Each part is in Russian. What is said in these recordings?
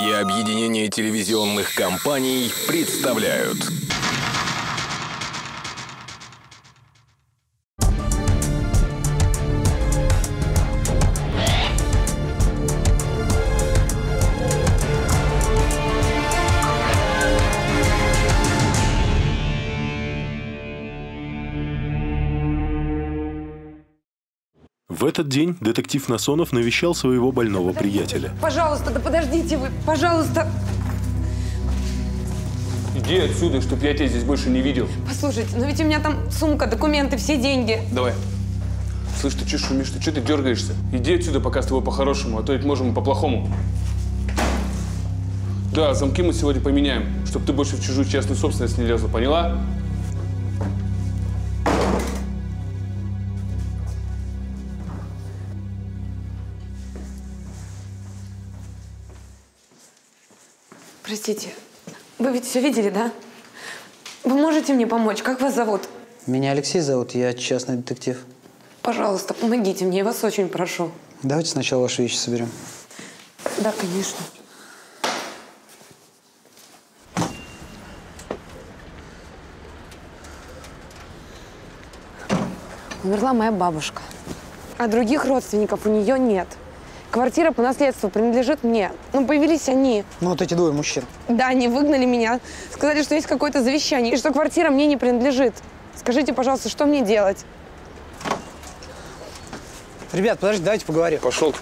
и объединение телевизионных компаний представляют В этот день детектив Насонов навещал своего больного приятеля. Пожалуйста, да подождите вы, пожалуйста. Иди отсюда, чтоб я тебя здесь больше не видел. Послушайте, ну ведь у меня там сумка, документы, все деньги. Давай. Слышь, ты что шумишь? Ты что ты дергаешься? Иди отсюда, пока с тобой по-хорошему, а то ведь можем и по-плохому. Да, замки мы сегодня поменяем, чтобы ты больше в чужую частную собственность не лезла, поняла? Простите, вы ведь все видели, да? Вы можете мне помочь? Как вас зовут? Меня Алексей зовут, я частный детектив. Пожалуйста, помогите мне, я вас очень прошу. Давайте сначала ваши вещи соберем. Да, конечно. Умерла моя бабушка. А других родственников у нее нет. Квартира по наследству принадлежит мне. Ну, появились они. Ну, вот эти двое мужчин. Да, они выгнали меня. Сказали, что есть какое-то завещание и что квартира мне не принадлежит. Скажите, пожалуйста, что мне делать? Ребят, подождите, давайте поговорим. Пошел.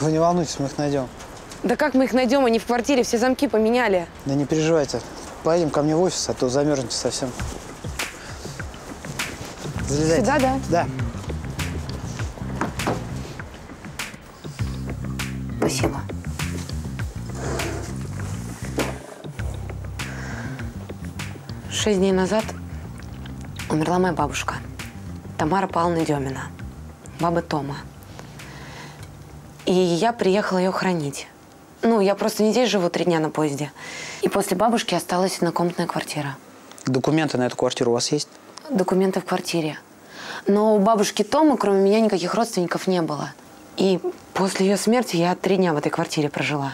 Вы не волнуйтесь, мы их найдем. Да как мы их найдем? Они в квартире, все замки поменяли. Да не переживайте. Поедем ко мне в офис, а то замерзнете совсем. Залезайте. Сюда, да? Да. Шесть дней назад умерла моя бабушка. Тамара Павловна Демина. Баба Тома. И я приехала ее хранить. Ну, я просто не здесь живу три дня на поезде. И после бабушки осталась однокомнатная квартира. Документы на эту квартиру у вас есть? Документы в квартире. Но у бабушки Томы, кроме меня, никаких родственников не было. И после ее смерти я три дня в этой квартире прожила.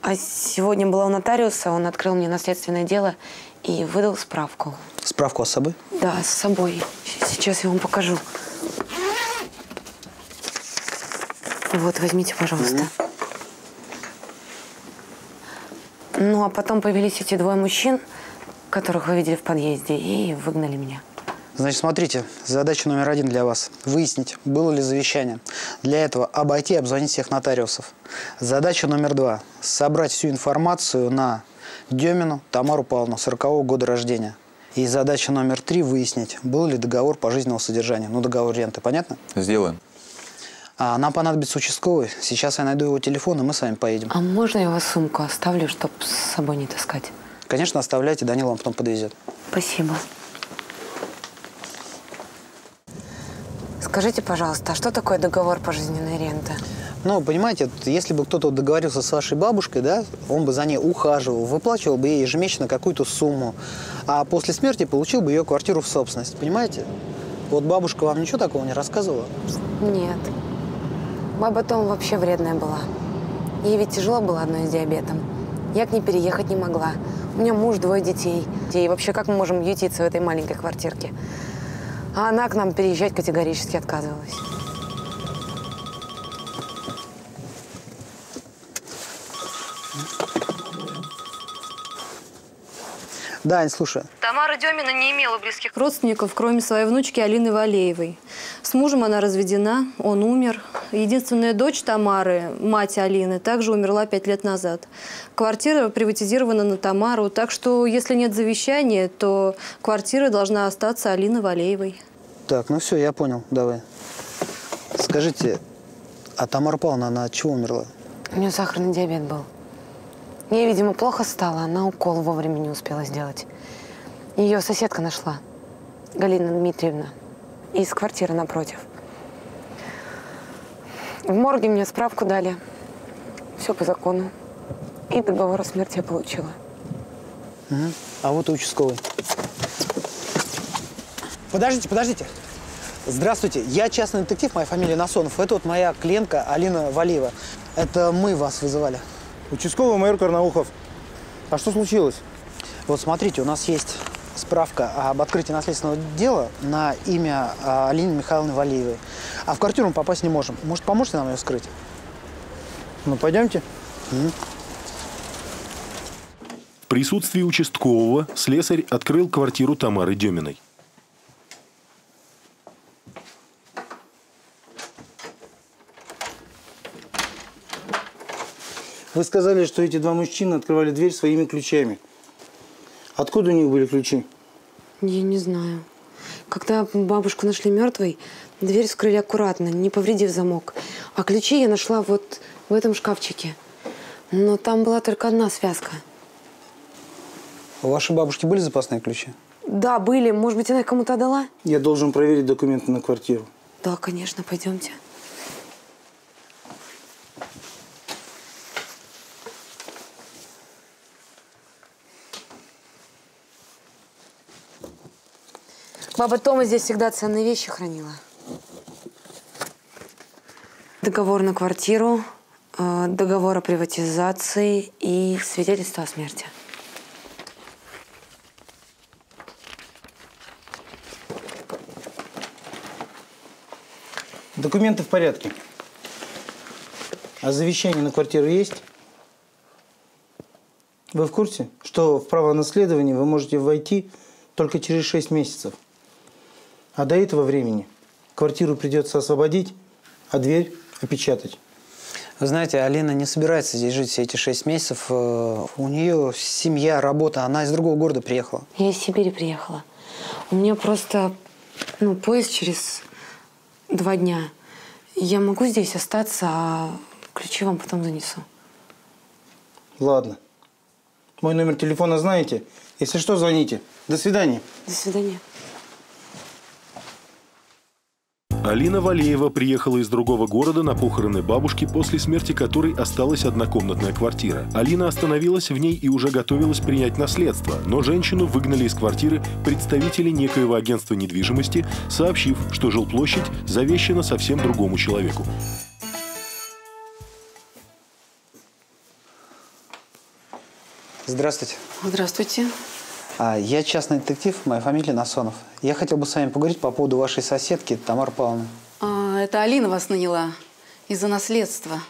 А сегодня была у нотариуса, он открыл мне наследственное дело и выдал справку. Справку о собой? Да, с собой. Сейчас я вам покажу. Вот, возьмите, пожалуйста. Ну, а потом появились эти двое мужчин, которых вы видели в подъезде, и выгнали меня. Значит, смотрите, задача номер один для вас – выяснить, было ли завещание. Для этого обойти и обзвонить всех нотариусов. Задача номер два – собрать всю информацию на Демину Тамару Павловну, 40 года рождения. И задача номер три – выяснить, был ли договор пожизненного содержания. Ну, договор ренты, понятно? Сделаем. А нам понадобится участковый. Сейчас я найду его телефон, и мы с вами поедем. А можно я вас сумку оставлю, чтобы с собой не таскать? Конечно, оставляйте, Данила вам потом подвезет. Спасибо. Скажите, пожалуйста, а что такое договор пожизненной ренты? Ну, понимаете, если бы кто-то договорился с вашей бабушкой, да, он бы за ней ухаживал, выплачивал бы ей ежемесячно какую-то сумму, а после смерти получил бы ее квартиру в собственность, понимаете? Вот бабушка вам ничего такого не рассказывала? Нет. Баба Том вообще вредная была. Ей ведь тяжело было одной с диабетом. Я к ней переехать не могла. У меня муж, двое детей. И вообще, как мы можем ютиться в этой маленькой квартирке? А она к нам переезжать категорически отказывалась. Да, Ань, слушаю. Тамара Демина не имела близких родственников, кроме своей внучки Алины Валеевой. С мужем она разведена, он умер. Единственная дочь Тамары, мать Алины, также умерла пять лет назад. Квартира приватизирована на Тамару, так что если нет завещания, то квартира должна остаться Алины Валеевой. Так, ну все, я понял, давай. Скажите, а Тамара Павловна, она от чего умерла? У нее сахарный диабет был. Ей, видимо, плохо стало, она укол вовремя не успела сделать. Ее соседка нашла, Галина Дмитриевна, из квартиры напротив. В морге мне справку дали. Все по закону. И договор о смерти я получила. А вот и участковый. Подождите, подождите. Здравствуйте, я частный детектив, моя фамилия Насонов. Это вот моя клиентка Алина Валиева. Это мы вас вызывали. Участковый майор Карнаухов. А что случилось? Вот смотрите, у нас есть справка об открытии наследственного дела на имя а, Алины Михайловны Валиевой. А в квартиру мы попасть не можем. Может, поможете нам ее скрыть? Ну, пойдемте. В присутствии участкового слесарь открыл квартиру Тамары Деминой. Вы сказали, что эти два мужчины открывали дверь своими ключами. Откуда у них были ключи? Я не знаю. Когда бабушку нашли мертвой, дверь вскрыли аккуратно, не повредив замок. А ключи я нашла вот в этом шкафчике. Но там была только одна связка. У вашей бабушки были запасные ключи? Да, были. Может быть, она их кому-то отдала? Я должен проверить документы на квартиру. Да, конечно, пойдемте. Баба Тома здесь всегда ценные вещи хранила. Договор на квартиру, э, договор о приватизации и свидетельство о смерти. Документы в порядке. А завещание на квартиру есть? Вы в курсе, что в право наследования вы можете войти только через 6 месяцев? А до этого времени квартиру придется освободить, а дверь опечатать. Вы знаете, Алина не собирается здесь жить все эти шесть месяцев. Э, У нее семья, работа. Она из другого города приехала. Я из Сибири приехала. У меня просто ну, поезд через два дня. Я могу здесь остаться, а ключи вам потом занесу. Ладно. Мой номер телефона знаете? Если что, звоните. До свидания. До свидания. Алина Валеева приехала из другого города на похороны бабушки, после смерти которой осталась однокомнатная квартира. Алина остановилась в ней и уже готовилась принять наследство, но женщину выгнали из квартиры представители некоего агентства недвижимости, сообщив, что жилплощадь завещана совсем другому человеку. Здравствуйте. Здравствуйте. А, Я частный детектив, моя фамилия Насонов. Я хотел бы с вами поговорить по поводу вашей соседки Тамары Павловны. А, это Алина вас наняла из-за наследства.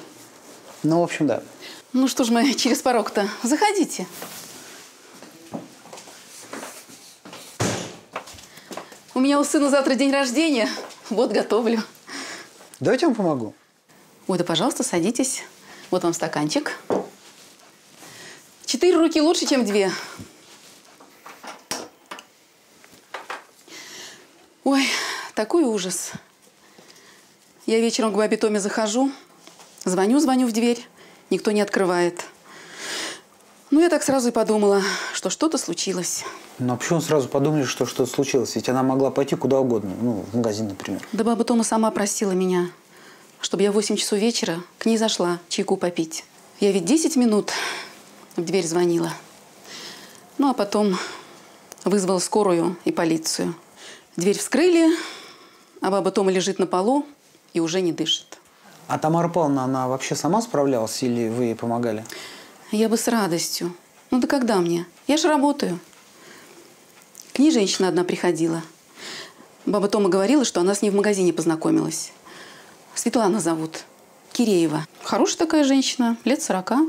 Ну, в общем, да. Ну что ж мы через порог-то? Заходите. У меня у сына завтра день рождения. Вот готовлю. Давайте я вам помогу. Ой, да пожалуйста, садитесь. Вот вам стаканчик. Четыре руки лучше, чем две. Ой, такой ужас. Я вечером к бабе Томе захожу, звоню, звоню в дверь, никто не открывает. Ну, я так сразу и подумала, что что-то случилось. Но почему сразу подумали, что что-то случилось? Ведь она могла пойти куда угодно. Ну, в магазин, например. Да баба Тома сама просила меня, чтобы я в 8 часов вечера к ней зашла чайку попить. Я ведь 10 минут в дверь звонила. Ну, а потом вызвала скорую и полицию. Дверь вскрыли, а баба Тома лежит на полу и уже не дышит. А Тамара Павловна, она вообще сама справлялась или вы ей помогали? Я бы с радостью. Ну да когда мне? Я же работаю. К ней женщина одна приходила. Баба Тома говорила, что она с ней в магазине познакомилась. Светлана зовут. Киреева. Хорошая такая женщина, лет сорока.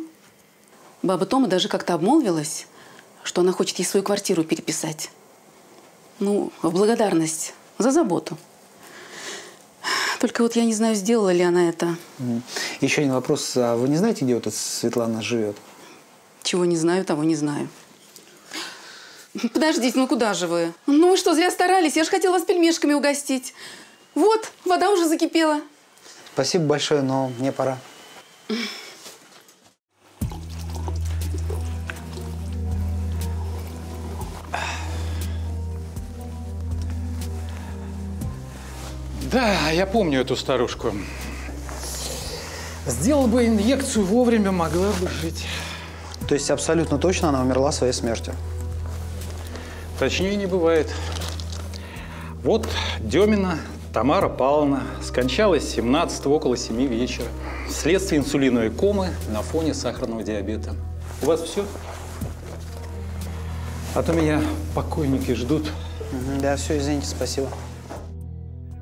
Баба Тома даже как-то обмолвилась, что она хочет ей свою квартиру переписать. Ну, в благодарность за заботу. Только вот я не знаю, сделала ли она это. Еще один вопрос. А вы не знаете, где вот эта Светлана живет? Чего не знаю, того не знаю. Подождите, ну куда же вы? Ну вы что, зря старались? Я же хотела вас пельмешками угостить. Вот, вода уже закипела. Спасибо большое, но мне пора. Да, я помню эту старушку. Сделал бы инъекцию вовремя, могла бы жить. То есть абсолютно точно она умерла своей смертью? Точнее не бывает. Вот Демина Тамара Павловна скончалась 17 около 7 вечера. Следствие инсулиновой комы на фоне сахарного диабета. У вас все? А то меня покойники ждут. Да, все, извините, спасибо.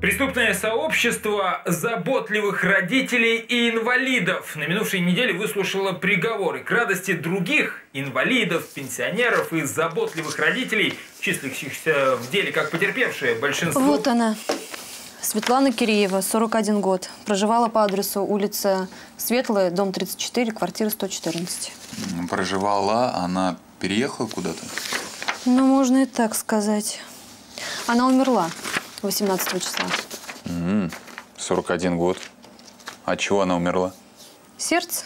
Преступное сообщество заботливых родителей и инвалидов на минувшей неделе выслушало приговоры к радости других инвалидов, пенсионеров и заботливых родителей, числящихся в деле как потерпевшие. Большинство... Вот она. Светлана Киреева, 41 год. Проживала по адресу улица Светлая, дом 34, квартира 114. Проживала, она переехала куда-то? Ну, можно и так сказать. Она умерла 18 числа. М, 41 год. От чего она умерла? Сердце.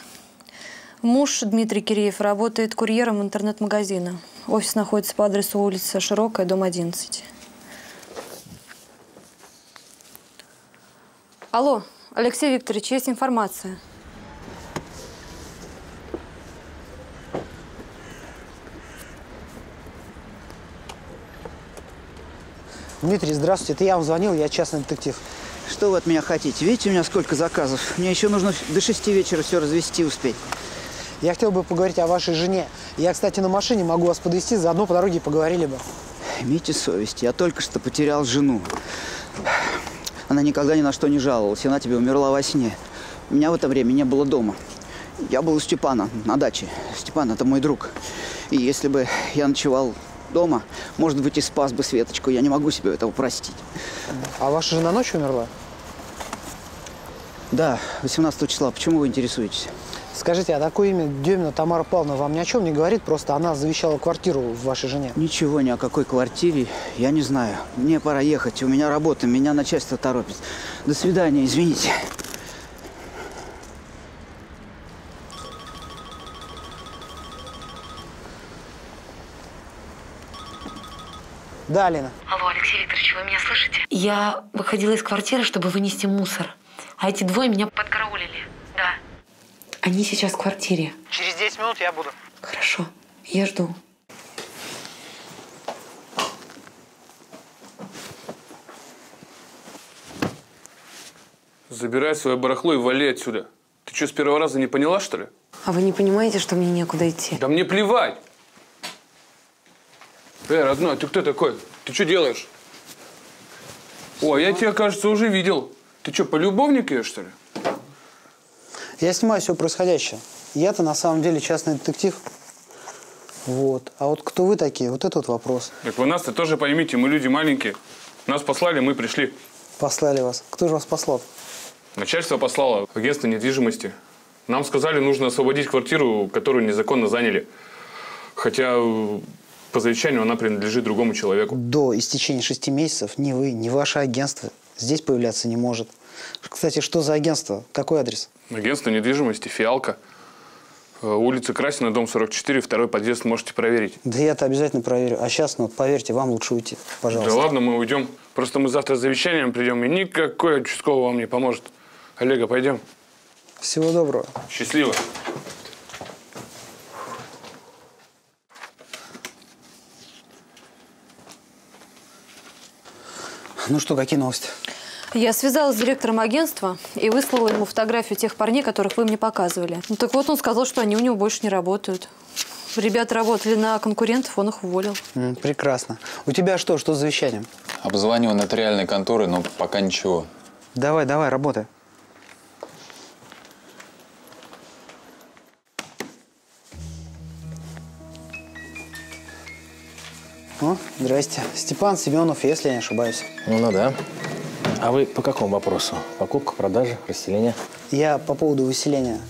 Муж Дмитрий Киреев работает курьером интернет-магазина. Офис находится по адресу улица Широкая, дом 11. Алло, Алексей Викторович, есть информация. Дмитрий, здравствуйте. Это я вам звонил, я частный детектив. Что вы от меня хотите? Видите, у меня сколько заказов? Мне еще нужно до шести вечера все развести успеть. Я хотел бы поговорить о вашей жене. Я, кстати, на машине могу вас подвезти, заодно по дороге поговорили бы. Имейте совесть, я только что потерял жену. Она никогда ни на что не жаловалась, и она тебе умерла во сне. Меня в это время не было дома. Я был у Степана на даче. Степан – это мой друг. И если бы я ночевал дома, может быть, и спас бы Светочку. Я не могу себе этого простить. А ваша жена ночью умерла? Да, 18 числа. Почему вы интересуетесь? Скажите, а такое имя Демина Тамара Павловна вам ни о чем не говорит? Просто она завещала квартиру в вашей жене. Ничего ни о какой квартире я не знаю. Мне пора ехать, у меня работа, меня начальство торопит. До свидания, извините. Да, Алина. Алло, Алексей Викторович, вы меня слышите? Я выходила из квартиры, чтобы вынести мусор. А эти двое меня подкараулили. Да. Они сейчас в квартире. Через 10 минут я буду. Хорошо, я жду. Забирай свое барахло и вали отсюда. Ты что, с первого раза не поняла, что ли? А вы не понимаете, что мне некуда идти? Да мне плевать! Эй, родной, ты кто такой? Ты что делаешь? О, я тебя, кажется, уже видел. Ты что, полюбовник ее, что ли? Я снимаю все происходящее. Я-то на самом деле частный детектив. Вот. А вот кто вы такие? Вот это вот вопрос. Так вы нас-то тоже поймите, мы люди маленькие. Нас послали, мы пришли. Послали вас. Кто же вас послал? Начальство послало агентство недвижимости. Нам сказали, нужно освободить квартиру, которую незаконно заняли. Хотя по завещанию она принадлежит другому человеку. До истечения шести месяцев ни вы, ни ваше агентство здесь появляться не может. Кстати, что за агентство? Какой адрес? Агентство недвижимости «Фиалка». Э, Улица Красина, дом 44, второй подъезд, можете проверить. Да я это обязательно проверю. А сейчас, ну, поверьте, вам лучше уйти. Пожалуйста. Да ладно, мы уйдем. Просто мы завтра с завещанием придем, и никакой участковый вам не поможет. Олега, пойдем. Всего доброго. Счастливо. Ну что, какие новости? Я связалась с директором агентства и выслала ему фотографию тех парней, которых вы мне показывали. Ну так вот он сказал, что они у него больше не работают. Ребята работали на конкурентов, он их уволил. М, прекрасно. У тебя что? Что с завещанием? Обзванивал нотариальной конторы, но пока ничего. Давай, давай, работай. О, здрасте. Степан Семенов, если я не ошибаюсь. Ну, ну да. А вы по какому вопросу? Покупка, продажа, расселение? Я по поводу выселения.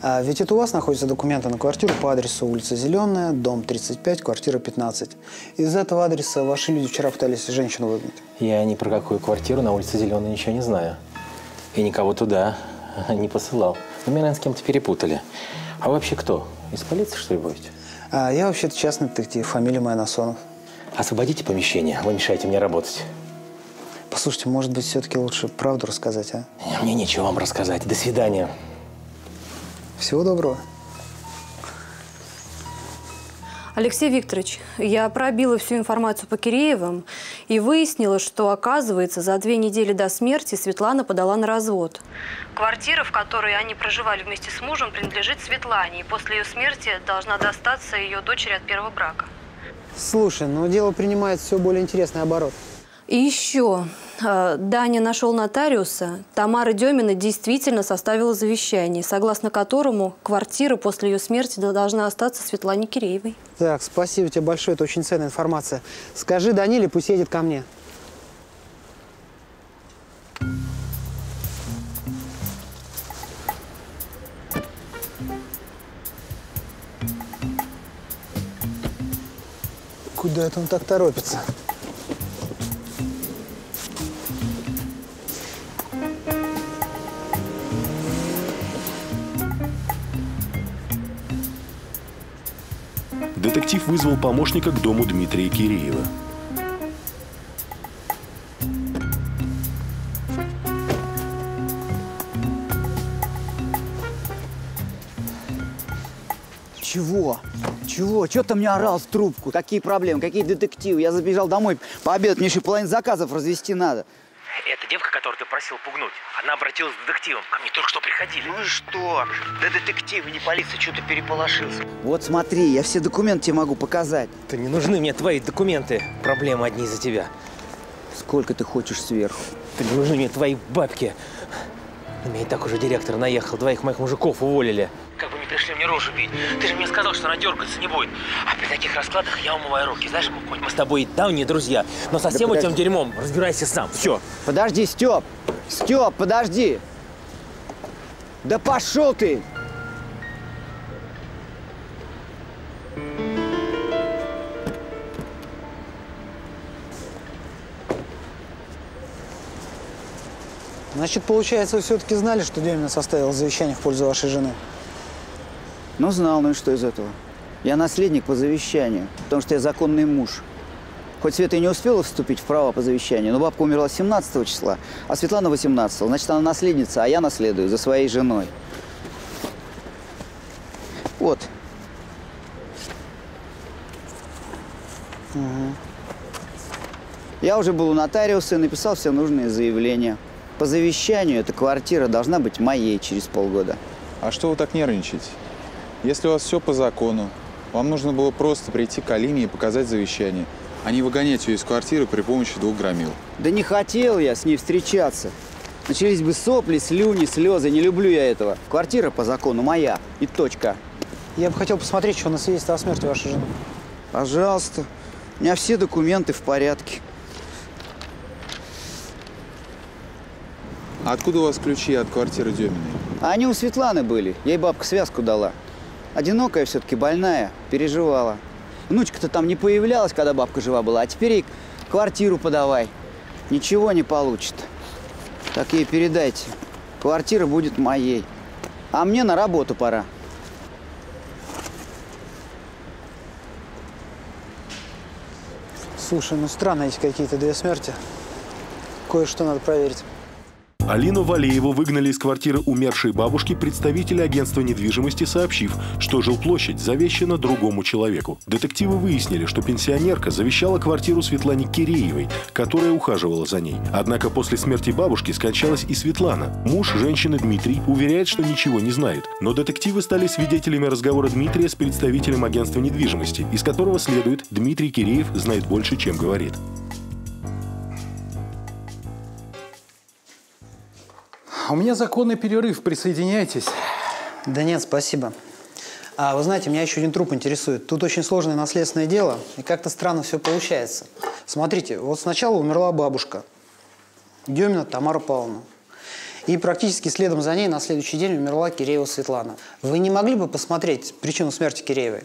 А, ведь это у вас находятся документы на квартиру по адресу улица Зеленая, дом 35, квартира 15. Из этого адреса ваши люди вчера пытались женщину выгнать. Я ни про какую квартиру на улице Зеленая ничего не знаю. И никого туда не посылал. Вы меня, наверное, с кем-то перепутали. А вообще кто? Из полиции, что ли, будете? А, я вообще-то частный детектив, фамилия моя Насонов. Освободите помещение, вы мешаете мне работать. Послушайте, может быть, все-таки лучше правду рассказать, а? Мне нечего вам рассказать. До свидания. Всего доброго. Алексей Викторович, я пробила всю информацию по Киреевым и выяснила, что, оказывается, за две недели до смерти Светлана подала на развод. Квартира, в которой они проживали вместе с мужем, принадлежит Светлане, и после ее смерти должна достаться ее дочери от первого брака. Слушай, ну дело принимает все более интересный оборот. И еще, э, Даня нашел нотариуса. Тамара Демина действительно составила завещание, согласно которому квартира после ее смерти должна остаться Светлане Киреевой. Так, спасибо тебе большое, это очень ценная информация. Скажи Даниле, пусть едет ко мне. Куда это он так торопится? Детектив вызвал помощника к дому Дмитрия Киреева. Чего? Чего? Чего ты мне орал в трубку? Какие проблемы? Какие детективы? Я забежал домой пообедать, мне еще половину заказов развести надо. Эта девка, которую ты просил пугнуть, она обратилась к детективам. Ко мне только что приходили. Ну и что? Да детективы, не полиция, что ты переполошился? Вот смотри, я все документы тебе могу показать. Да не нужны мне твои документы. Проблемы одни из-за тебя. Сколько ты хочешь сверху? Да не нужны мне твои бабки. На меня и так уже директор наехал. Двоих моих мужиков уволили. Пришли мне рожу бить. Ты же мне сказал, что она дергаться не будет. А при таких раскладах я умываю руки. Знаешь, Маконь, мы с тобой давние друзья. Но со Да всем этим подожди. дерьмом разбирайся сам. Все. Подожди, Степ! Степ, подожди! Да пошел ты! Значит, получается, вы все-таки знали, что Демина составил завещание в пользу вашей жены? Ну, знал, ну и что из этого? Я наследник по завещанию, потому что я законный муж. Хоть Света и не успела вступить в право по завещанию, но бабка умерла 17 числа, а Светлана 18 Значит, она наследница, а я наследую за своей женой. Вот. Я уже был у нотариуса и написал все нужные заявления. По завещанию эта квартира должна быть моей через полгода. А что вы так нервничаете? Если у вас все по закону, вам нужно было просто прийти к Алине и показать завещание, а не выгонять ее из квартиры при помощи двух громил. Да не хотел я с ней встречаться. Начались бы сопли, слюни, слезы. Не люблю я этого. Квартира по закону моя. И точка. Я бы хотел посмотреть, что на свидетельство о смерти вашей жены. Пожалуйста. У меня все документы в порядке. А откуда у вас ключи от квартиры Деминой? А они у Светланы были. Ей бабка связку дала. Одинокая все-таки, больная, переживала. Внучка-то там не появлялась, когда бабка жива была, а теперь ей квартиру подавай. Ничего не получит. Так ей передайте. Квартира будет моей. А мне на работу пора. Слушай, ну странно эти какие-то две смерти. Кое-что надо проверить. Алину Валееву выгнали из квартиры умершей бабушки представители агентства недвижимости, сообщив, что жилплощадь завещана другому человеку. Детективы выяснили, что пенсионерка завещала квартиру Светлане Киреевой, которая ухаживала за ней. Однако после смерти бабушки скончалась и Светлана. Муж женщины Дмитрий уверяет, что ничего не знает. Но детективы стали свидетелями разговора Дмитрия с представителем агентства недвижимости, из которого следует, Дмитрий Киреев знает больше, чем говорит. У меня законный перерыв, присоединяйтесь. Да нет, спасибо. А вы знаете, меня еще один труп интересует. Тут очень сложное наследственное дело, и как-то странно все получается. Смотрите, вот сначала умерла бабушка, Демина Тамара Павловна. И практически следом за ней на следующий день умерла Киреева Светлана. Вы не могли бы посмотреть причину смерти Киреевой?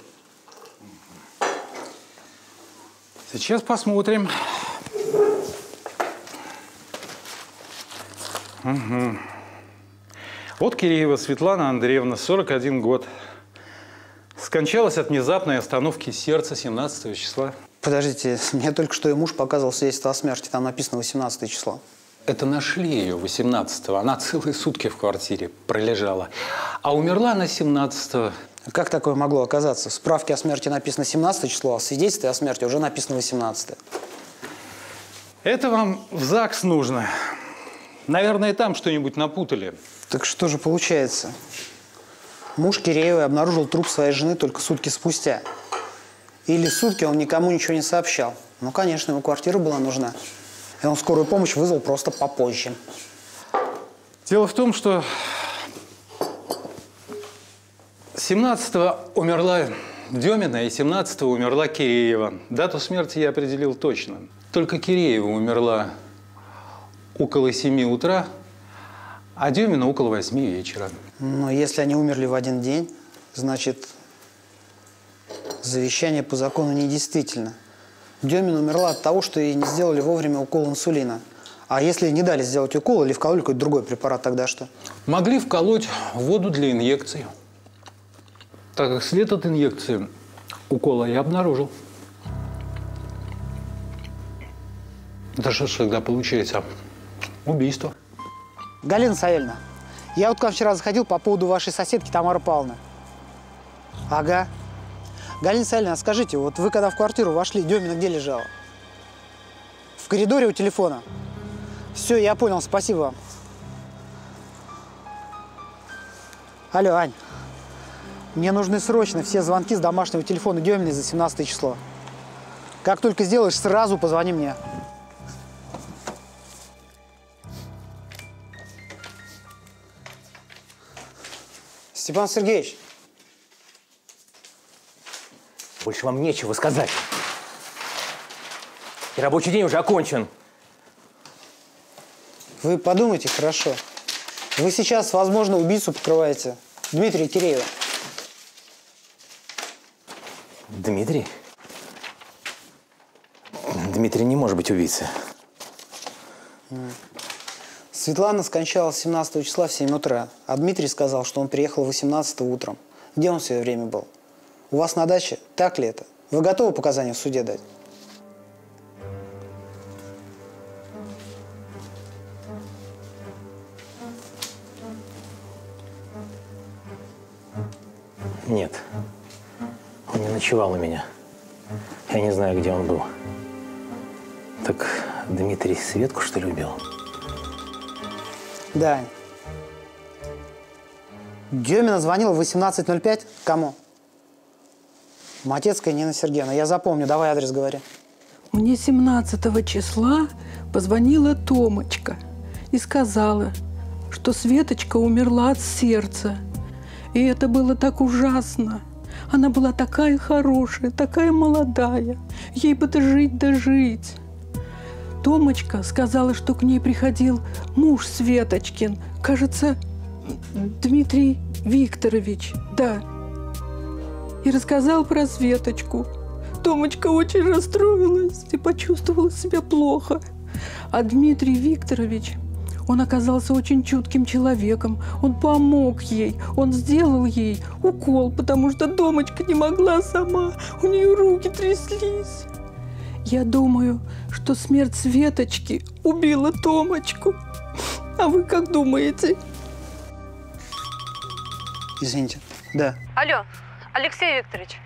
Сейчас посмотрим. Угу. Вот Киреева Светлана Андреевна, 41 год. Скончалась от внезапной остановки сердца 17 числа. Подождите, мне только что и муж показывал свидетельство о смерти, там написано 18 числа. Это нашли ее 18-го. Она целые сутки в квартире пролежала. А умерла она 17-го. Как такое могло оказаться? В справке о смерти написано 17 число, а в свидетельстве о смерти уже написано 18. Это вам в ЗАГС нужно. Наверное, там что-нибудь напутали. Так что же получается? Муж Киреевой обнаружил труп своей жены только сутки спустя. Или сутки он никому ничего не сообщал. Ну, конечно, ему квартира была нужна. И он скорую помощь вызвал просто попозже. Дело в том, что 17-го умерла Демина и 17-го умерла Киреева. Дату смерти я определил точно. Только Киреева умерла около 7 утра, а Демина около 8 вечера. Но если они умерли в один день, значит, завещание по закону недействительно. Демина умерла от того, что ей не сделали вовремя укол инсулина. А если не дали сделать укол или вкололи какой-то другой препарат, тогда что? Могли вколоть воду для инъекций. Так как след от инъекции укола я обнаружил. Это что ж тогда получается? Убийство. Галина Савельевна, я вот к вам вчера заходил по поводу вашей соседки Тамары Павловны. Ага. Галина Савельевна, а скажите, вот вы когда в квартиру вошли, Демина где лежала? В коридоре у телефона? Все, я понял, спасибо вам. Алло, Ань. Мне нужны срочно все звонки с домашнего телефона Деминой за 17 число. Как только сделаешь, сразу позвони мне. Степан Сергеевич. Больше вам нечего сказать. И рабочий день уже окончен. Вы подумайте хорошо. Вы сейчас, возможно, убийцу покрываете. Дмитрия Киреева. Дмитрий? Дмитрий не может быть убийцей. Светлана скончалась 17 числа в 7 утра, а Дмитрий сказал, что он приехал 18 утром. Где он в свое время был? У вас на даче? Так ли это? Вы готовы показания в суде дать? Нет. Он не ночевал у меня. Я не знаю, где он был. Так Дмитрий Светку, что ли, убил? Да. Демина звонила в 18.05. Кому? Матецкая Нина Сергеевна. Я запомню. Давай адрес говори. Мне 17 числа позвонила Томочка и сказала, что Светочка умерла от сердца. И это было так ужасно. Она была такая хорошая, такая молодая. Ей бы дожить, дожить. Томочка сказала, что к ней приходил муж Светочкин. Кажется, Дмитрий Викторович. Да. И рассказал про Светочку. Томочка очень расстроилась и почувствовала себя плохо. А Дмитрий Викторович, он оказался очень чутким человеком. Он помог ей, он сделал ей укол, потому что Домочка не могла сама. У нее руки тряслись. Я думаю, что смерть Светочки убила Томочку. А вы как думаете? Извините. Да. Алло, Алексей Викторович.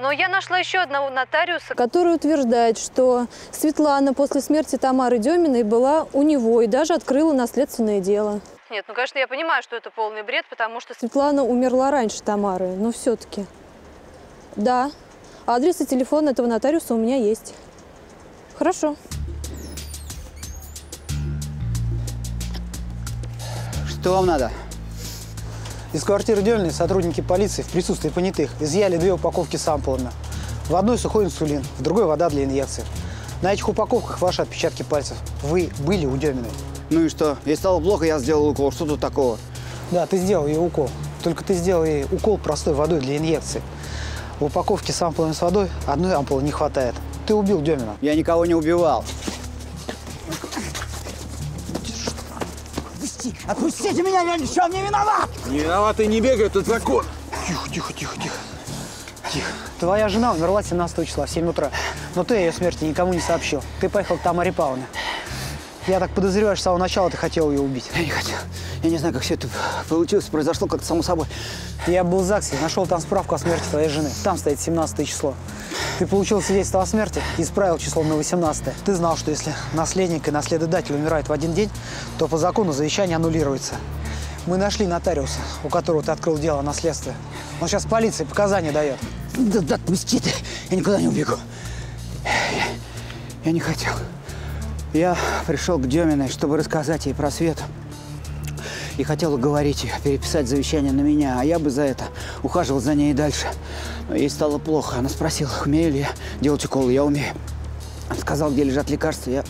Но я нашла еще одного нотариуса, который утверждает, что Светлана после смерти Тамары Деминой была у него и даже открыла наследственное дело. Нет, ну, конечно, я понимаю, что это полный бред, потому что Светлана умерла раньше Тамары, но все-таки. Да, адрес и телефон этого нотариуса у меня есть. Хорошо. Что вам надо? Из квартиры Деминой сотрудники полиции в присутствии понятых изъяли две упаковки с ампулами. В одной сухой инсулин, в другой вода для инъекций. На этих упаковках ваши отпечатки пальцев. Вы были у Деминой. Ну и что? Ей стало плохо, я сделал укол. Что тут такого? Да, ты сделал ей укол. Только ты сделал ей укол простой водой для инъекции. В упаковке с ампулами с водой одной ампулы не хватает. Ты убил Демина. Я никого не убивал. Отпустите меня, я ни в чем не виноват! Не виноватый не бегает, это закон. Тихо, тихо, тихо, тихо. Тихо. Твоя жена умерла 17 числа в 7 утра. Но ты о ее смерти никому не сообщил. Ты поехал к Тамаре Павловне. Я так подозреваю, что с самого начала ты хотел ее убить. Я не хотел. Я не знаю, как все это получилось, произошло как-то само собой. Я был в ЗАГСе, нашел там справку о смерти твоей жены. Там стоит 17 число. Ты получил свидетельство о смерти и исправил число на 18 Ты знал, что если наследник и наследодатель умирают в один день, то по закону завещание аннулируется. Мы нашли нотариуса, у которого ты открыл дело о наследстве. Он сейчас полиции показания дает. Да, да отпусти ты, я никуда не убегу. Я, я не хотел. Я пришел к Деминой, чтобы рассказать ей про Свету. И хотел уговорить ее переписать завещание на меня, а я бы за это ухаживал за ней и дальше. Но ей стало плохо. Она спросила, умею ли я делать уколы. Я умею. Он сказал, где лежат лекарства. Я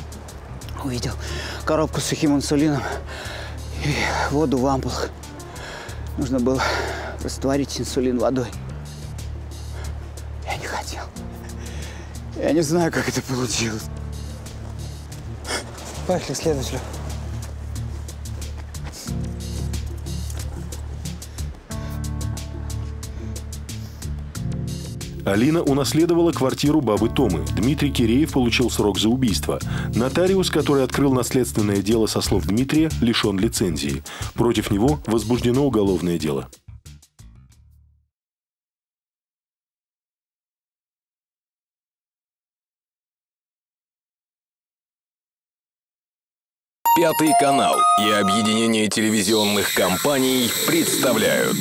увидел коробку с сухим инсулином и воду в ампулах. Нужно было растворить инсулин водой. Я не хотел. Я не знаю, как это получилось. Поехали следователю. Алина унаследовала квартиру бабы Томы. Дмитрий Киреев получил срок за убийство. Нотариус, который открыл наследственное дело со слов Дмитрия, лишен лицензии. Против него возбуждено уголовное дело. Пятый канал и объединение телевизионных компаний представляют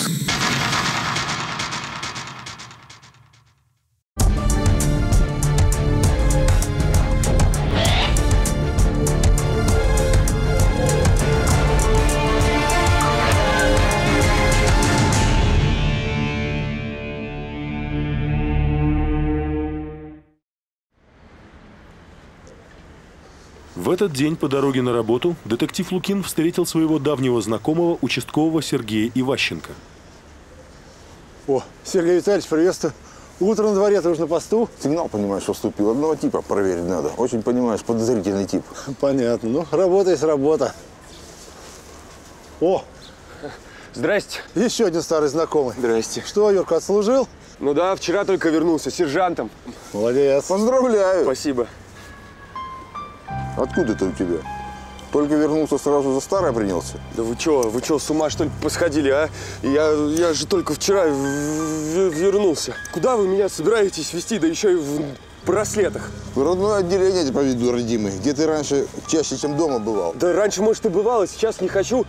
В этот день по дороге на работу детектив Лукин встретил своего давнего знакомого участкового Сергея Иващенко. О, Сергей Витальевич, приветствую. Утро на дворе, ты уже на посту? Сигнал, понимаешь, поступил. Одного типа проверить надо. Очень, понимаешь, подозрительный тип. Понятно. Ну, работа есть работа. О! Здрасте. Еще один старый знакомый. Здрасте. Что, Юрка, отслужил? Ну да, вчера только вернулся, сержантом. Молодец. Поздравляю. Спасибо. Откуда это у тебя? Только вернулся, сразу за старое принялся? Да вы чё, вы чё, с ума что ли посходили, а? Я, я же только вчера вернулся. Куда вы меня собираетесь вести, да еще и в браслетах? В родное отделение тебя поведу, родимый. Где ты раньше чаще, чем дома бывал? Да раньше, может, и бывало, сейчас не хочу.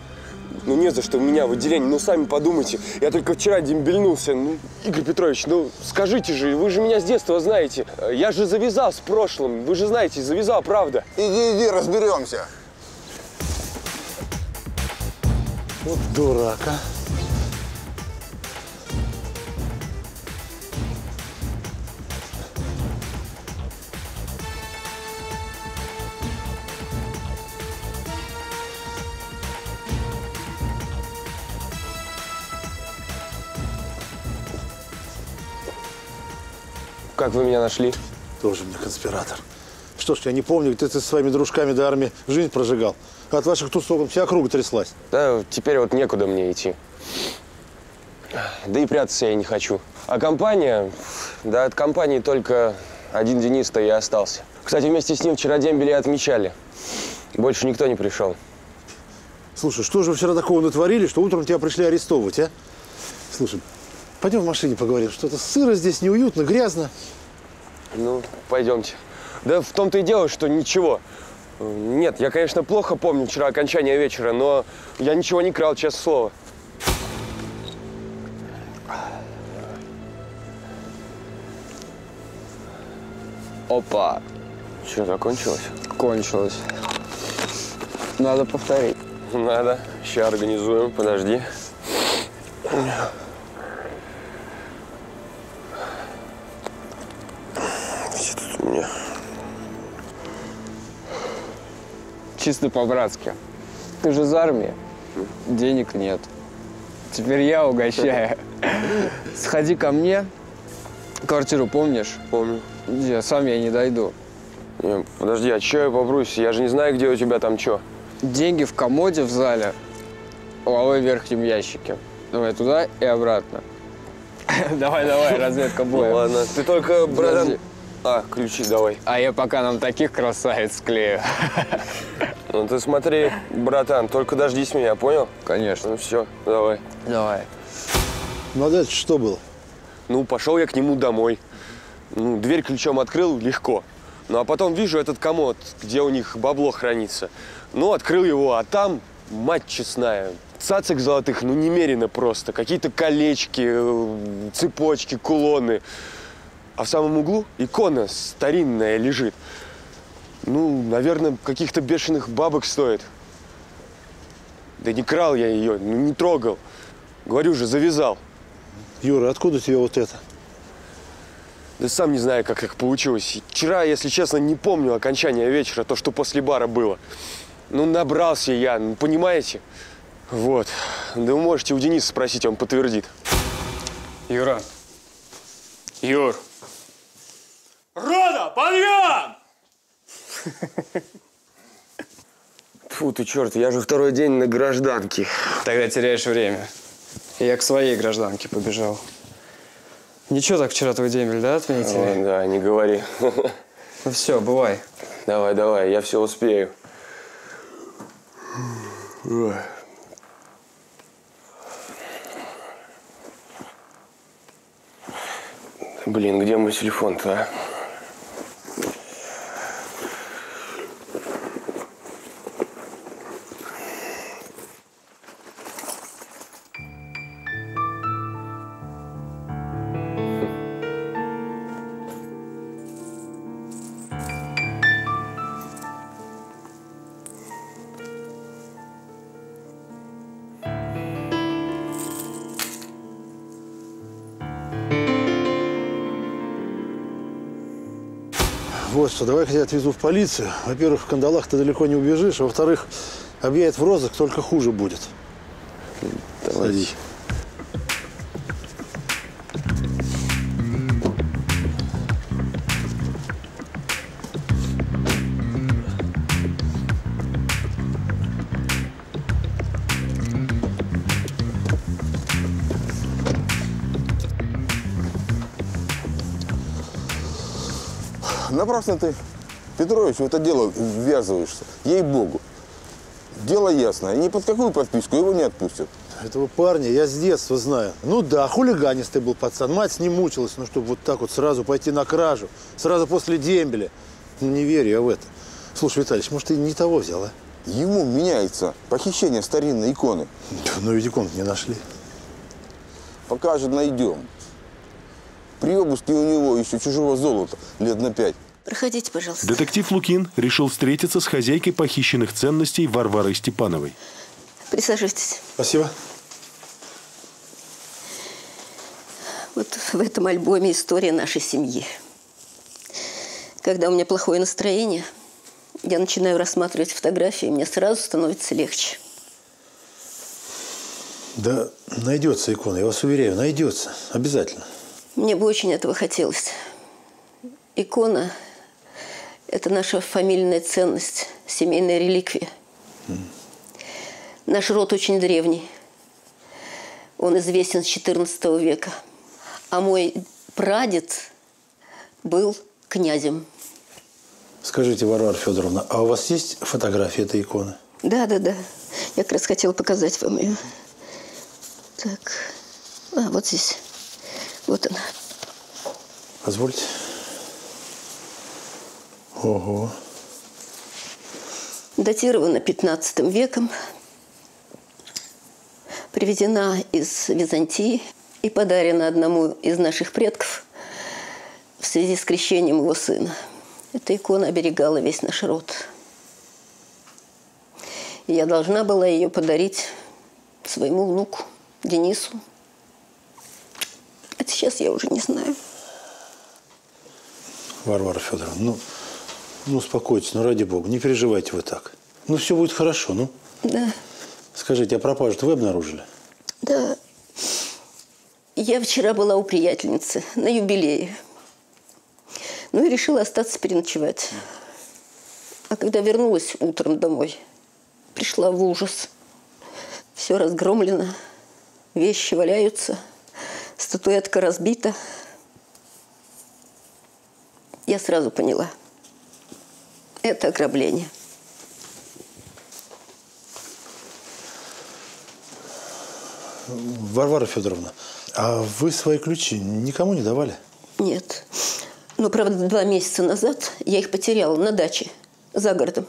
Ну, не за что меня в отделении, ну, сами подумайте. Я только вчера дембельнулся. Ну, Игорь Петрович, ну, скажите же, вы же меня с детства знаете. Я же завязал с прошлым, вы же знаете, завязал, правда. Иди, иди, разберемся. Вот дурак, а. Как вы меня нашли? Тоже мне конспиратор. Что ж, я не помню, где ты со своими дружками до армии жизнь прожигал. От ваших тусовок вся округа тряслась. Да, теперь вот некуда мне идти. Да и прятаться я не хочу. А компания? Да от компании только один Денис-то и остался. Кстати, вместе с ним вчера дембели отмечали. Больше никто не пришел. Слушай, что же вы вчера такого натворили, что утром тебя пришли арестовывать, а? Слушай, пойдем в машине поговорим. Что-то сыро здесь, неуютно, грязно. Ну, пойдемте. Да в том-то и дело, что ничего. Нет, я, конечно, плохо помню вчера окончание вечера, но я ничего не крал, честное слово. Опа. Что, закончилось? Кончилось. Надо повторить. Надо. Сейчас организуем. Подожди. Меня? Чисто по-братски. Ты же из армии. Денег нет. Теперь я угощаю. Сходи ко мне. Квартиру помнишь? Помню. Я сам я не дойду. Не, подожди, а что я попрусь? Я же не знаю, где у тебя там что. Деньги в комоде в зале, половой верхнем ящике. Давай туда и обратно. Давай, давай, разведка боя. Ну ладно, ты только, братан. А, ключи давай. А я пока нам таких красавиц склею. Ну ты смотри, братан, только дождись меня, понял? Конечно. Ну все, давай. Давай. Ну а дальше что было? Ну, пошел я к нему домой. Ну, дверь ключом открыл, легко. Ну, а потом вижу этот комод, где у них бабло хранится. Ну, открыл его, а там, мать честная, цацик золотых, ну, немерено просто. Какие-то колечки, э, цепочки, кулоны. А в самом углу икона старинная лежит. Ну, наверное, каких-то бешеных бабок стоит. Да не крал я ее, ну, не трогал. Говорю же, завязал. Юра, откуда у тебя вот это? Да сам не знаю, как так получилось. Вчера, если честно, не помню окончания вечера, то, что после бара было. Ну, набрался я, ну, понимаете? Вот. Да вы можете у Дениса спросить, он подтвердит. Юра. Юр. Рода, подъем! Фу ты, черт, я же второй день на гражданке. Тогда теряешь время. Я к своей гражданке побежал. Ничего так вчера твой дембель, да, отметили? Ой, да, не говори. Ну все, бывай. Давай, давай, я все успею. Ой. Блин, где мой телефон-то, а? Что, давай-ка я отвезу в полицию. Во-первых, в кандалах ты далеко не убежишь, а во-вторых, объявят в розыск, только хуже будет. Садись. Напрасно ты, Петрович, в это дело ввязываешься. Ей-богу. Дело ясное. И ни под какую подписку его не отпустят. Этого парня я с детства знаю. Ну да, хулиганистый был пацан. Мать с ним мучилась, ну чтобы вот так вот сразу пойти на кражу. Сразу после дембеля. Ну не верю я в это. Слушай, Виталич, может, ты не того взял, а? Ему меняется похищение старинной иконы. Но ведь икон не нашли. Пока же найдем. При обыске у него еще чужого золота лет на пять. Проходите, пожалуйста. Детектив Лукин решил встретиться с хозяйкой похищенных ценностей Варварой Степановой. Присаживайтесь. Спасибо. Вот в этом альбоме история нашей семьи. Когда у меня плохое настроение, я начинаю рассматривать фотографии, и мне сразу становится легче. Да найдется икона, я вас уверяю, найдется. Обязательно. Мне бы очень этого хотелось. Икона – это наша фамильная ценность, семейная реликвия. Наш род очень древний. Он известен с XIV века. А мой прадед был князем. Скажите, Варвара Федоровна, а у вас есть фотография этой иконы? Да, да, да. Я как раз хотела показать вам ее. Так. А, вот здесь. Вот она. Позвольте. Ого. Датирована 15 веком. Привезена из Византии и подарена одному из наших предков в связи с крещением его сына. Эта икона оберегала весь наш род. И я должна была ее подарить своему внуку Денису. А сейчас я уже не знаю. Варвара Федоровна, ну, ну успокойтесь, ну ради бога, не переживайте вы так. Ну все будет хорошо, ну. Да, Скажите, а пропажу вы обнаружили? да. Я вчера была у приятельницы на юбилее. Ну и решила остаться переночевать. А когда вернулась утром домой, пришла в ужас. Все разгромлено, вещи валяются, статуэтка разбита. я сразу поняла. Это ограбление. Варвара Федоровна, а вы свои ключи никому не давали? Нет. Но, правда, два месяца назад я их потеряла на даче за городом.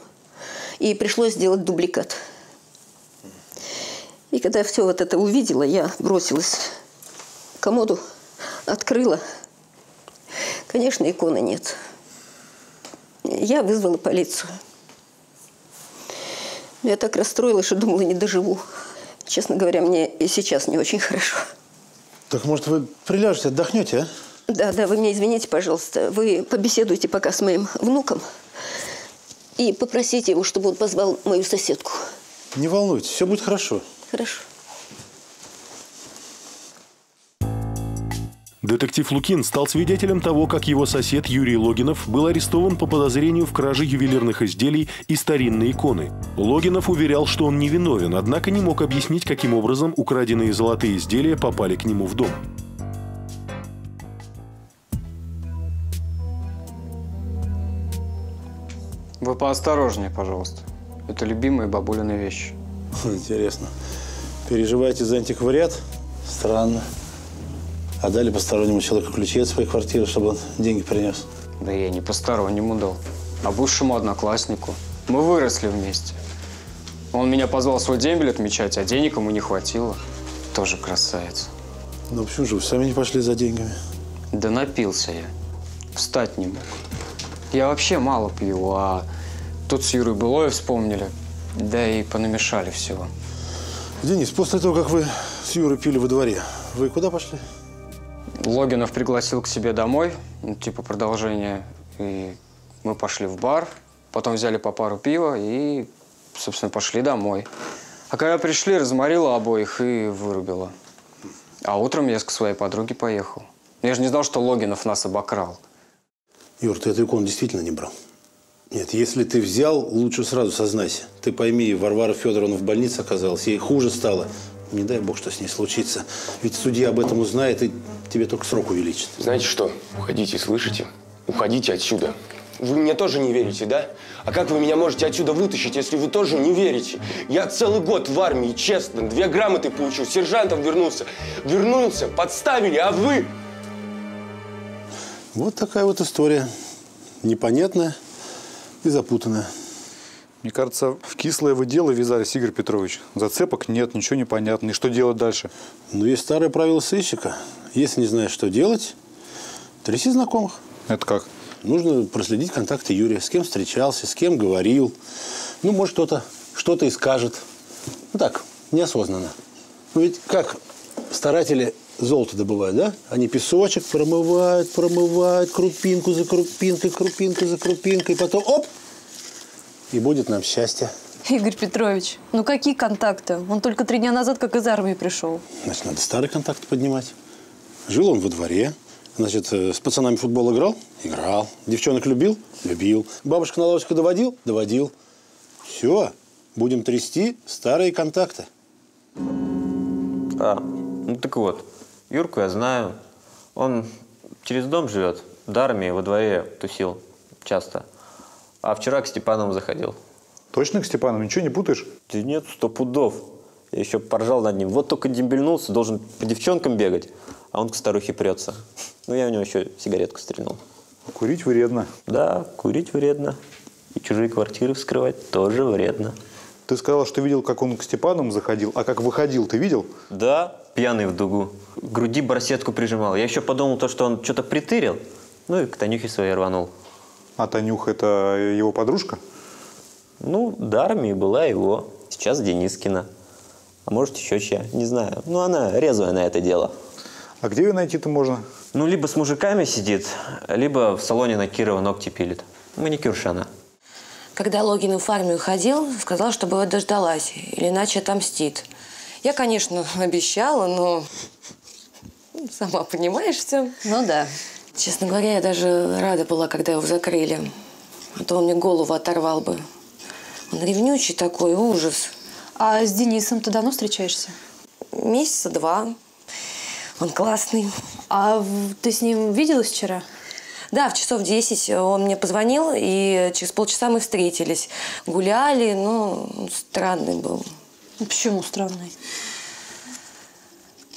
И пришлось сделать дубликат. И когда я все вот это увидела, я бросилась к комоду, открыла. Конечно, иконы нет. Я вызвала полицию. Я так расстроилась, что думала, не доживу. Честно говоря, мне и сейчас не очень хорошо. Так, может, вы приляжете, отдохнете, а? Да, да, вы меня извините, пожалуйста. Вы побеседуйте пока с моим внуком и попросите его, чтобы он позвал мою соседку. Не волнуйтесь, все будет хорошо. Хорошо. Детектив Лукин стал свидетелем того, как его сосед Юрий Логинов был арестован по подозрению в краже ювелирных изделий и старинной иконы. Логинов уверял, что он невиновен, однако не мог объяснить, каким образом украденные золотые изделия попали к нему в дом. Вы поосторожнее, пожалуйста. Это любимые бабулины вещи. Интересно. Переживаете за антиквариат? Странно. А дали постороннему человеку ключи от своей квартиры, чтобы он деньги принес? Да я не постороннему дал, а бывшему однокласснику. Мы выросли вместе. Он меня позвал свой дембель отмечать, а денег ему не хватило. Тоже красавец. Ну почему же вы сами не пошли за деньгами? Да напился я. Встать не мог. Я вообще мало пью, а тут с Юрой Былоев вспомнили. Да и понамешали всего. Денис, после того, как вы с Юрой пили во дворе, вы куда пошли? Логинов пригласил к себе домой, ну, типа продолжение. И мы пошли в бар, потом взяли по пару пива и, собственно, пошли домой. А когда пришли, разморила обоих и вырубила. А утром я к своей подруге поехал. Я же не знал, что Логинов нас обокрал. Юр, ты эту икону действительно не брал? Нет, если ты взял, лучше сразу сознайся. Ты пойми, Варвара Федоровна в больнице оказалась, ей хуже стало. Не дай бог, что с ней случится. Ведь судья об этом узнает и тебе только срок увеличит. Знаете что? Уходите, слышите? Уходите отсюда. Вы мне тоже не верите, да? А как вы меня можете отсюда вытащить, если вы тоже не верите? Я целый год в армии, честно, две грамоты получил, сержантом вернулся. Вернулся, подставили, а вы... Вот такая вот история. Непонятная и запутанная. Мне кажется, в кислое вы дело ввязались, Игорь Петрович. Зацепок нет, ничего не понятно. И что делать дальше? Ну, есть старое правило сыщика. Если не знаешь, что делать, тряси знакомых. Это как? Нужно проследить контакты Юрия, с кем встречался, с кем говорил. Ну, может, кто-то что-то и скажет. Ну, так, неосознанно. Ну, ведь как старатели золото добывают, да? Они песочек промывают, промывают, крупинку за крупинкой, крупинку за крупинкой, потом оп! И будет нам счастье. Игорь Петрович, ну какие контакты? Он только три дня назад как из армии пришел. Значит, надо старые контакты поднимать. Жил он во дворе. Значит, э, с пацанами футбол играл? Играл. Девчонок любил? Любил. Бабушка на лавочку доводил? Доводил. Все. Будем трясти старые контакты. А, ну так вот, Юрку я знаю. Он через дом живет, до армии во дворе тусил часто. А вчера к Степанову заходил. Точно к Степанову? Ничего не путаешь? Да нет, сто пудов. Я еще поржал над ним. Вот только дембельнулся, должен по девчонкам бегать, а он к старухе прется. Ну, я у него еще сигаретку стрельнул. Курить вредно. Да, курить вредно. И чужие квартиры вскрывать тоже вредно. Ты сказал, что видел, как он к Степанову заходил, а как выходил, ты видел? Да, пьяный в дугу. К груди барсетку прижимал. Я еще подумал, то, что он что-то притырил, ну и к Танюхе своей рванул. А Танюха – это его подружка? Ну, до армии была его. Сейчас Денискина. А может, еще чья, не знаю. Ну, она резвая на это дело. А где ее найти-то можно? Ну, либо с мужиками сидит, либо в салоне на Кирова ногти пилит. Маникюрша она. Когда Логинов в армию ходил, сказал, чтобы его дождалась, или иначе отомстит. Я, конечно, обещала, но сама понимаешь все. Ну да. Честно говоря, я даже рада была, когда его закрыли. А то он мне голову оторвал бы. Он ревнючий такой, ужас. А с Денисом ты давно встречаешься? Месяца два. Он классный. А ты с ним виделась вчера? Да, в часов 10 он мне позвонил, и через полчаса мы встретились. Гуляли, ну, странный был. Почему странный?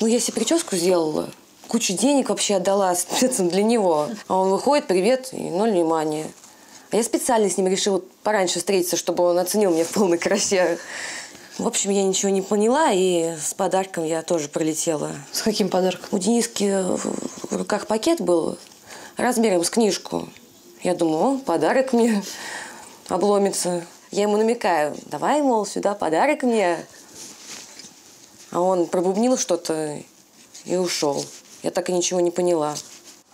Ну, я себе прическу сделала, кучу денег вообще отдала для него. А он выходит, привет, и ноль внимания. А я специально с ним решила пораньше встретиться, чтобы он оценил меня в полной красе. В общем, я ничего не поняла, и с подарком я тоже пролетела. С каким подарком? У Дениски в руках пакет был размером с книжку. Я думаю, о, подарок мне обломится. Я ему намекаю, давай, мол, сюда подарок мне. А он пробубнил что-то и ушел. Я так и ничего не поняла.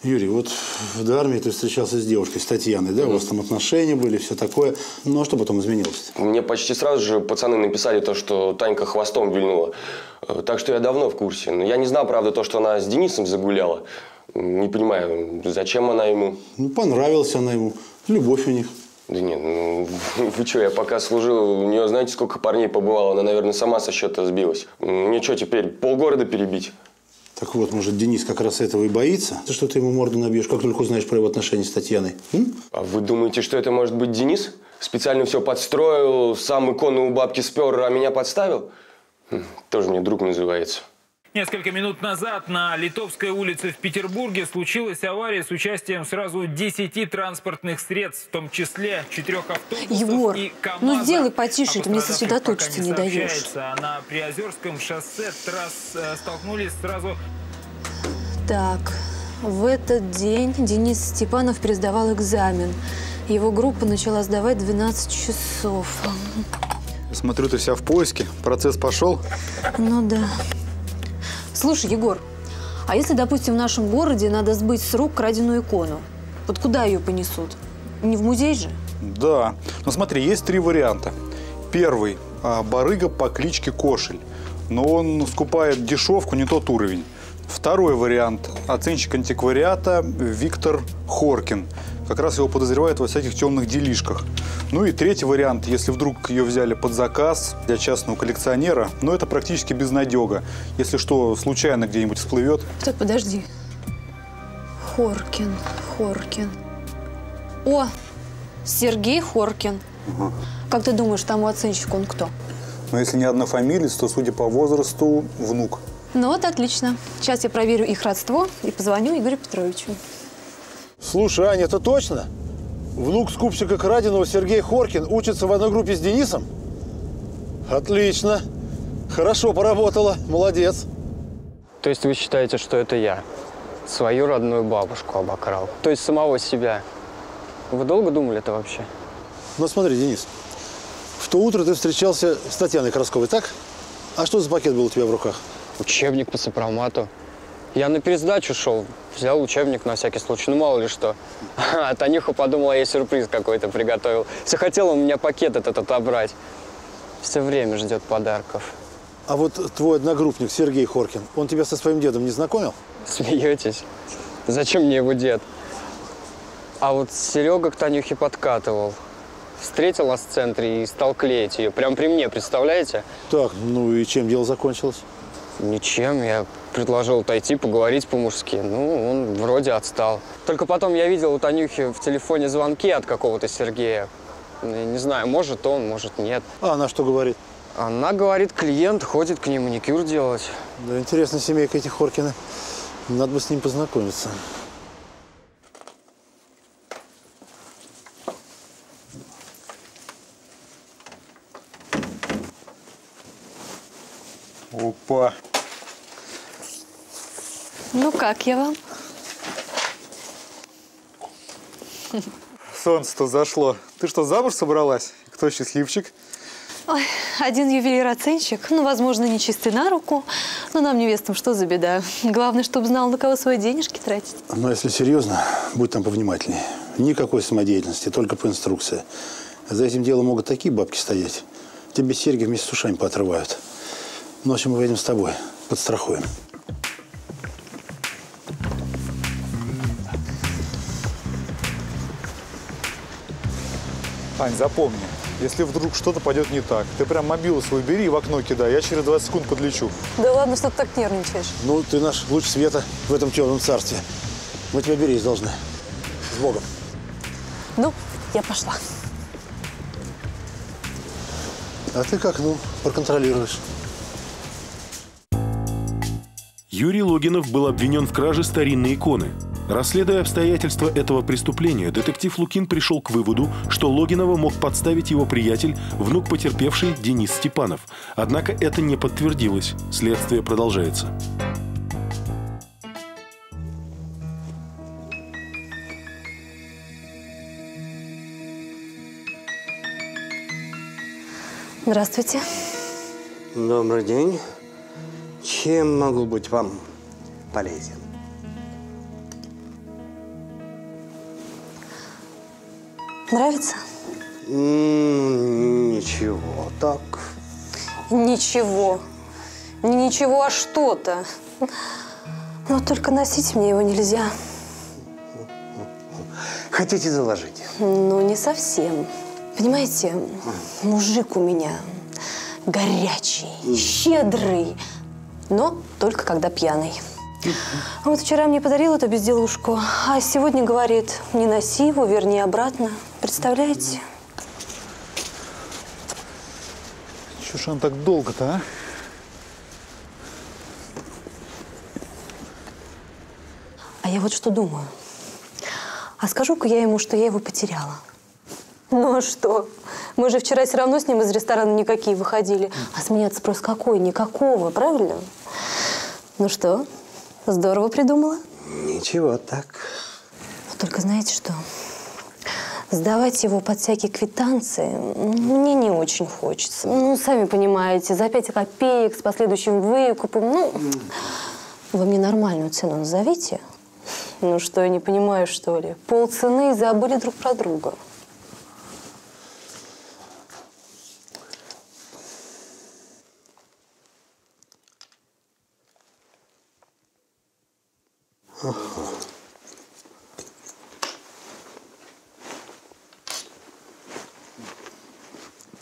Юрий, вот в армии ты встречался с девушкой, с Татьяной, да? У вас там отношения были, все такое. Ну, а что потом изменилось? Мне почти сразу же пацаны написали то, что Танька хвостом вильнула. Э, Так что я давно в курсе. Но я не знал, правда, то, что она с Денисом загуляла. Не понимаю, зачем она ему? Ну, понравилась она ему. Любовь у них. Да нет, ну вы что, я пока служил, у нее знаете, сколько парней побывало? Она, наверное, сама со счета сбилась. Мне что, теперь полгорода перебить? Так вот, может, Денис как раз этого и боится? Ты что ты ему морду набьешь, как только узнаешь про его отношения с Татьяной? М? А вы думаете, что это может быть Денис? Специально все подстроил, сам икону у бабки спер, а меня подставил? Хм, Тоже мне друг называется. Несколько минут назад на Литовской улице в Петербурге случилась авария с участием сразу 10 транспортных средств, в том числе четырех автобусов Егор, и КАМАЗа. ну сделай потише, О ты мне сосредоточиться пока не даешь. А на Приозерском шоссе трасс э, столкнулись сразу Так, в этот день Денис Степанов пересдавал экзамен. Его группа начала сдавать 12 часов. Смотрю, ты вся в поиске. Процесс пошел. Ну да. Слушай, Егор, а если, допустим, в нашем городе надо сбыть с рук краденую икону? Вот куда ее понесут? Не в музей же? Да. Ну смотри, есть три варианта. Первый а, барыга по кличке Кошель. Но он скупает дешевку, не тот уровень. Второй вариант – оценщик антиквариата Виктор Хоркин. Как раз его подозревают во всяких темных делишках. Ну и третий вариант, если вдруг ее взяли под заказ для частного коллекционера, но это практически безнадега. Если что, случайно где-нибудь всплывет. Стой, подожди. Хоркин, Хоркин. О, Сергей Хоркин. Как ты думаешь, там у оценщика он кто? Но если не однофамилец, то, судя по возрасту, внук. Ну вот, отлично. Сейчас я проверю их родство и позвоню Игорю Петровичу. Слушай, Аня, это точно? Внук скупщика краденого Сергей Хоркин учится в одной группе с Денисом? Отлично. Хорошо поработала. Молодец. То есть вы считаете, что это я свою родную бабушку обокрал? То есть самого себя? Вы долго думали это вообще? Ну смотри, Денис, в то утро ты встречался с Татьяной Красковой, так? А что за пакет был у тебя в руках? Учебник по сопромату. Я на пересдачу шел, взял учебник на всякий случай, ну мало ли что. А Танюха подумала, я сюрприз какой-то приготовил. Все хотела у меня пакет этот отобрать. Все время ждет подарков. А вот твой одногруппник Сергей Хоркин, он тебя со своим дедом не знакомил? Смеетесь? Зачем мне его дед? А вот Серега к Танюхе подкатывал. Встретил нас в центре и стал клеить ее. Прям при мне, представляете? Так, ну и чем дело закончилось? Ничем. Я предложил отойти, поговорить по-мужски. Ну, он вроде отстал. Только потом я видел у Танюхи в телефоне звонки от какого-то Сергея. Я Не знаю, может он, может нет. А она что говорит? Она говорит, клиент ходит к ней маникюр делать. Да, интересная семейка этих Хоркина. Надо бы с ним познакомиться. Опа. Ну как я вам? Солнце-то зашло. Ты что, замуж собралась? Кто счастливчик? Ой, один ювелир-оценщик, ну, возможно, не чистый на руку, но нам, невестам, что за беда. Главное, чтобы знал, на кого свои денежки тратить. Но если серьезно, будь там повнимательнее. Никакой самодеятельности, только по инструкции. За этим делом могут такие бабки стоять. Тебе серьги вместе с ушами поотрывают. Ночью мы поедем с тобой, подстрахуем. Ань, запомни, если вдруг что-то пойдет не так, ты прям мобилу свой бери и в окно кидай, я через 20 секунд подлечу. Да ладно, что ты так нервничаешь. Ну, ты наш луч света в этом темном царстве. Мы тебя беречь должны. С Богом. Ну, я пошла. А ты как, ну, проконтролируешь? Юрий Логинов был обвинен в краже старинной иконы. Расследуя обстоятельства этого преступления, детектив Лукин пришел к выводу, что Логинова мог подставить его приятель, внук потерпевший Денис Степанов. Однако это не подтвердилось. Следствие продолжается. Здравствуйте. Добрый день. Чем могу быть вам полезен? Нравится? М, Ничего, так. Ничего. Не ничего, а что-то. Но только носить мне его нельзя. Хотите заложить? Ну, не совсем. Понимаете, мужик у меня горячий, щедрый, но только когда пьяный. А Вот вчера мне подарил эту безделушку, а сегодня говорит, не носи его, верни обратно. Представляете? Чего ж он так долго-то, а? А я вот что думаю. А скажу-ка я ему, что я его потеряла. Ну а что? Мы же вчера все равно с ним из ресторана никакие выходили. А смеяться просто какой? Никакого, правильно? Ну что, здорово придумала? Ничего, так. Вот только знаете что? Сдавать его под всякие квитанции мне не очень хочется. Ну, сами понимаете, за 5 копеек с последующим выкупом. Ну, вы мне нормальную цену назовите. Ну что, я не понимаю, что ли? Полцены и забыли друг про друга.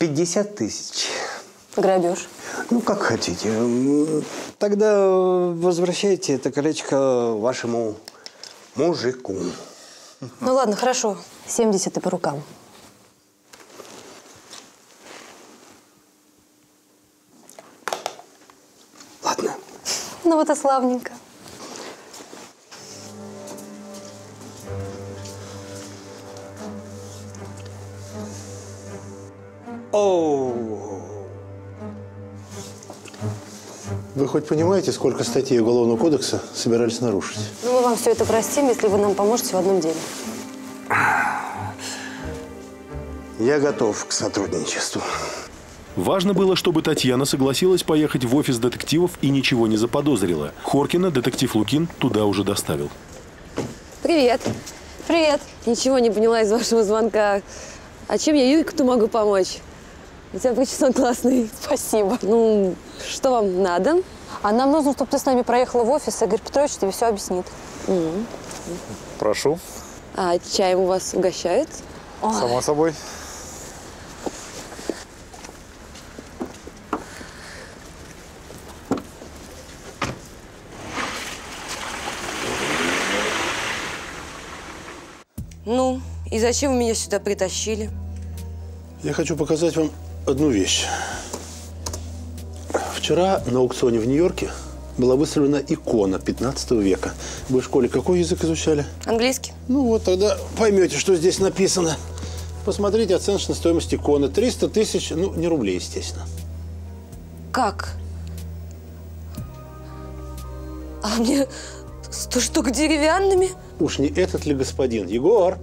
Пятьдесят тысяч. Грабеж. Ну, как хотите. Тогда возвращайте это колечко вашему мужику. Ну ладно, хорошо. 70 и по рукам. Ладно. Ну вот и славненько. Вы хоть понимаете, сколько статей Уголовного кодекса собирались нарушить? Ну, мы вам все это простим, если вы нам поможете в одном деле. я готов к сотрудничеству. Важно было, чтобы Татьяна согласилась поехать в офис детективов и ничего не заподозрила. Хоркина детектив Лукин туда уже доставил. Привет. Привет. Ничего не поняла из вашего звонка. А чем я Юрику-то могу помочь? У тебя причесон классный. Спасибо. Ну, что вам надо? А нам нужно, чтобы ты с нами проехала в офис, Игорь Петрович тебе все объяснит. Прошу. А чаем у вас угощают? Само собой. Ну, и зачем вы меня сюда притащили? Я хочу показать вам одну вещь. Вчера на аукционе в Нью-Йорке была выставлена икона 15 века. Вы в школе какой язык изучали? Английский. Ну вот тогда поймете, что здесь написано. Посмотрите оценочную стоимость иконы. 300 тысяч, ну, не рублей, естественно. Как? А мне сто штук деревянными? Уж не этот ли господин? Егор!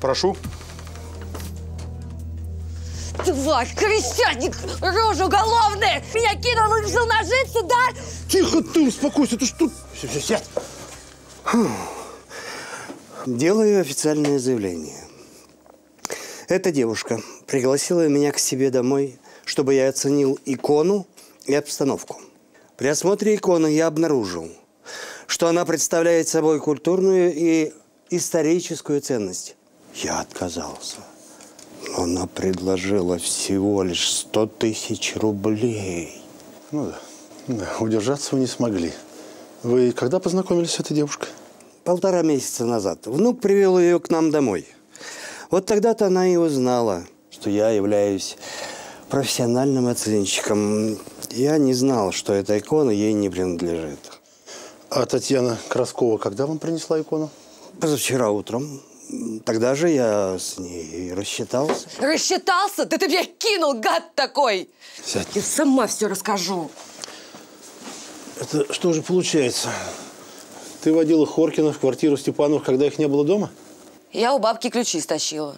Прошу. Тварь, крестьянник, рожа уголовная! Меня кинул и решил нажиться, да? Тихо ты, успокойся, ты что? Все, все, сядь. Делаю официальное заявление. Эта девушка пригласила меня к себе домой, чтобы я оценил икону и обстановку. При осмотре иконы я обнаружил, что она представляет собой культурную и историческую ценность. Я отказался. Она предложила всего лишь 100 тысяч рублей. Ну да, да, удержаться вы не смогли. Вы когда познакомились с этой девушкой? полтора месяца назад. Внук привел ее к нам домой. Вот тогда-то она и узнала, что я являюсь профессиональным оценщиком. Я не знал, что эта икона ей не принадлежит. А Татьяна Краскова когда вам принесла икону? Позавчера утром. Тогда же я с ней рассчитался. Рассчитался? Да ты меня кинул, гад такой! Сядь. Я сама все расскажу. Это что же получается? Ты водила Хоркина в квартиру Степанов, когда их не было дома? Я у бабки ключи стащила.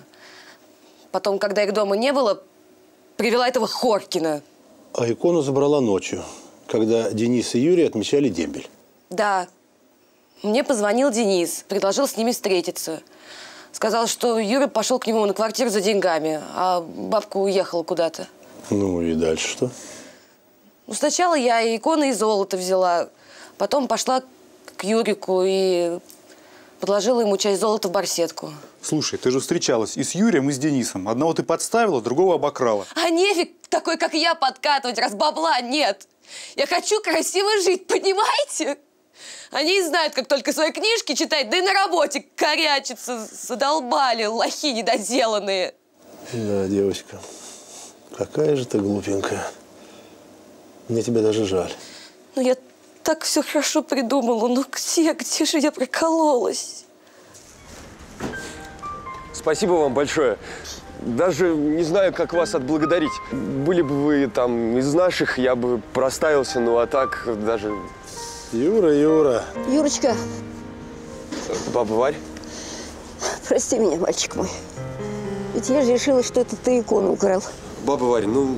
Потом, когда их дома не было, привела этого Хоркина. А икону забрала ночью, когда Денис и Юрий отмечали дембель. Да. Мне позвонил Денис, предложил с ними встретиться. Сказал, что Юра пошел к нему на квартиру за деньгами, а бабка уехала куда-то. Ну и дальше что? Ну, сначала я и иконы и золото взяла, потом пошла к Юрику и подложила ему часть золота в барсетку. Слушай, ты же встречалась и с Юрием, и с Денисом. Одного ты подставила, другого обокрала. А нефиг такой, как я, подкатывать, раз бабла нет. Я хочу красиво жить, понимаете? Они и знают, как только свои книжки читать, да и на работе корячиться задолбали, лохи недоделанные. Да, девочка, какая же ты глупенькая. Мне тебя даже жаль. Ну, я так все хорошо придумала, но где, где же я прокололась? Спасибо вам большое. Даже не знаю, как вас отблагодарить. Были бы вы там из наших, я бы проставился, ну а так даже... Юра, Юра. Юрочка, Баба Варь? прости меня, мальчик мой. Ведь я же решила, что это ты икону украл. Баба Варя, ну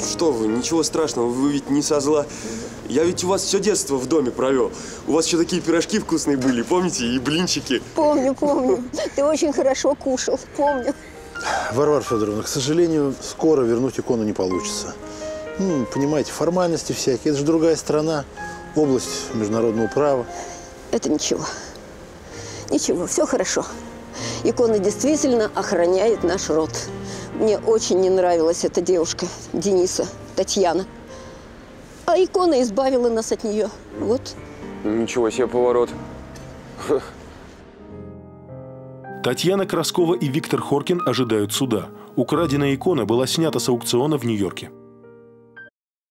что вы, ничего страшного, вы ведь не со зла. Я ведь у вас все детство в доме провел. У вас еще такие пирожки вкусные были, помните? И блинчики. Помню, помню. Ты очень хорошо кушал, помню. Варвара Федоровна, к сожалению, скоро вернуть икону не получится. Ну, понимаете, формальности всякие. Это же другая страна, область международного права. Это ничего. Ничего, все хорошо. Икона действительно охраняет наш род. Мне очень не нравилась эта девушка, Дениса, Татьяна. А икона избавила нас от нее. Вот. Ничего себе поворот. Татьяна Краскова и Виктор Хоркин ожидают суда. Украденная икона была снята с аукциона в Нью-Йорке.